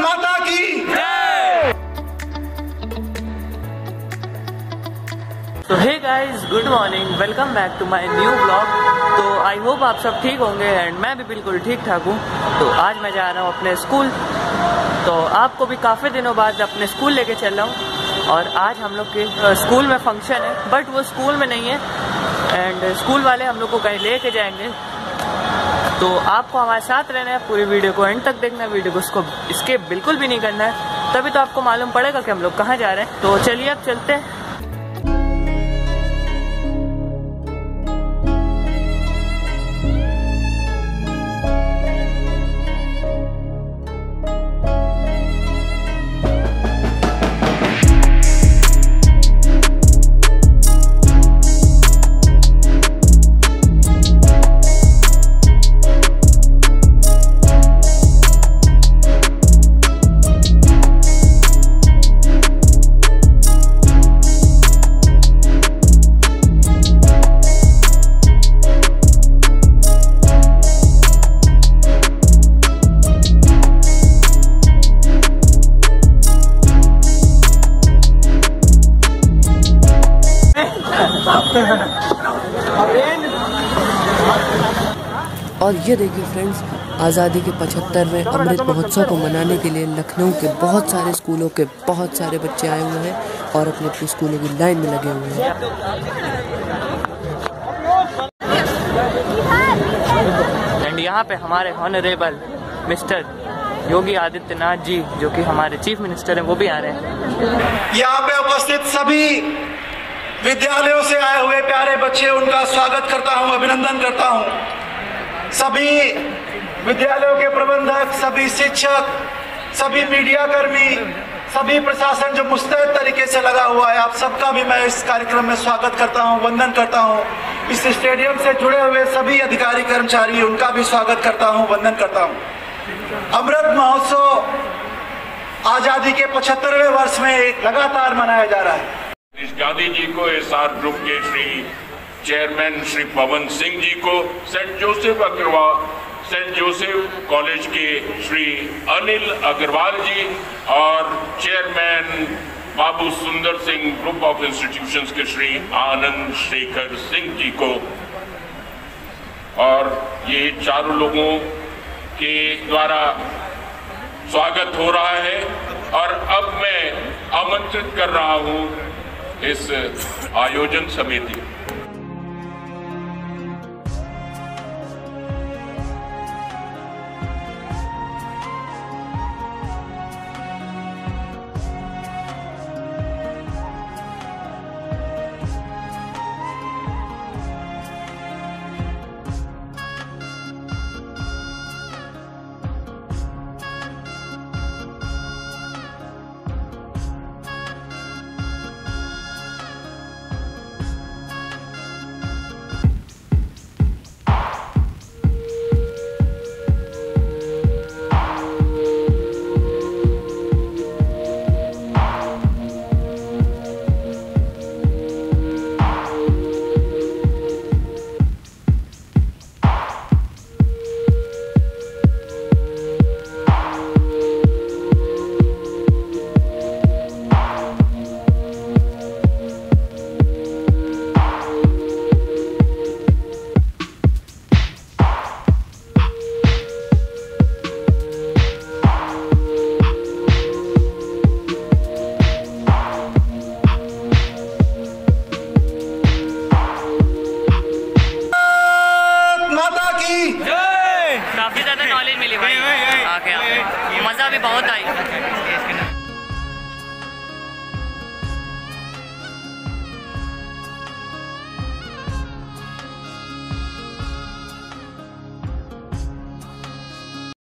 माता की। तो hey guys good morning welcome back to my new blog तो आई होप आप सब ठीक होंगे एंड मैं भी बिल्कुल ठीक ठाक हूँ। तो आज मैं जा रहा हूँ अपने स्कूल। तो आपको भी काफ़ी दिनों बाद अपने स्कूल लेके चल रहा हूँ। और आज हम लोग के स्कूल में फ़ंक्शन है बट वो स्कूल में नहीं है। एंड स्कूल वाले हम लोग को कहीं लेके जाएँगे। तो आपको हमारे साथ रहना है, पूरी वीडियो को एंड तक देखना है वीडियो को उसको इसके बिल्कुल भी नहीं करना है। तभी तो आपको मालूम पड़ेगा कि हम लोग कहाँ जा रहे हैं। तो चलिए अब चलते हैं। और ये देखिए फ्रेंड्स आज़ादी के 75वें अमृत महोत्सव को मनाने के लिए लखनऊ के बहुत सारे स्कूलों के बहुत सारे बच्चे आए हुए हैं और अपने अपने स्कूलों की लाइन में लगे हुए हैं। एंड यहाँ पे हमारे हॉनरेबल मिस्टर योगी आदित्यनाथ जी जो कि हमारे चीफ मिनिस्टर हैं वो भी आ रहे हैं। यहाँ पे उपस्थित सभी विद्यालयों से आए हुए प्यारे बच्चे, उनका स्वागत करता हूँ, अभिनंदन करता हूँ। सभी विद्यालयों के प्रबंधक, सभी शिक्षक, सभी मीडिया कर्मी, सभी प्रशासन जो मुस्तैद तरीके से लगा हुआ है, आप सबका भी मैं इस कार्यक्रम में स्वागत करता हूँ, वंदन करता हूँ। इस स्टेडियम से जुड़े हुए सभी अधिकारी, कर्मचारी, उनका भी स्वागत करता हूँ, वंदन करता हूँ। अमृत महोत्सव आज़ादी के 75वें वर्ष में लगातार मनाया जा रहा है। गांधी जी को एस आर ग्रुप के श्री चेयरमैन श्री पवन सिंह जी को, saint Joseph Agarwal, saint Joseph college के श्री अनिल अग्रवाल जी और चेयरमैन बाबू सुंदर सिंह ग्रुप ऑफ़ इंस्टीट्यूशंस के श्री आनंद शेखर सिंह जी को। और ये चारों लोगों के द्वारा स्वागत हो रहा है। और अब मैं आमंत्रित कर रहा हूँ इस आयोजन समिति काफ़ी ज़्यादा नॉलेज मिली भाई। आके मज़ा भी बहुत आई।